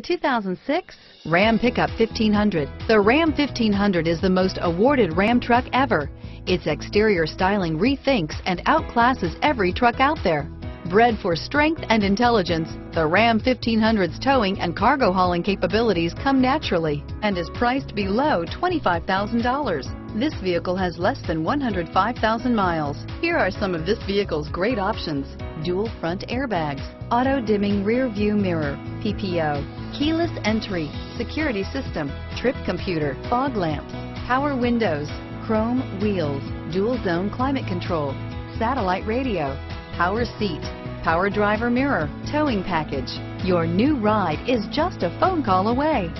2006 Ram Pickup 1500. The Ram 1500 is the most awarded Ram truck ever. Its exterior styling rethinks and outclasses every truck out there. Bred for strength and intelligence, the Ram 1500's towing and cargo hauling capabilities come naturally and is priced below $25,000. This vehicle has less than 105,000 miles. Here are some of this vehicle's great options. Dual front airbags, auto dimming rear view mirror, PPO, keyless entry, security system, trip computer, fog lamps, power windows, chrome wheels, dual zone climate control, satellite radio, power seat, power driver mirror, towing package. Your new ride is just a phone call away.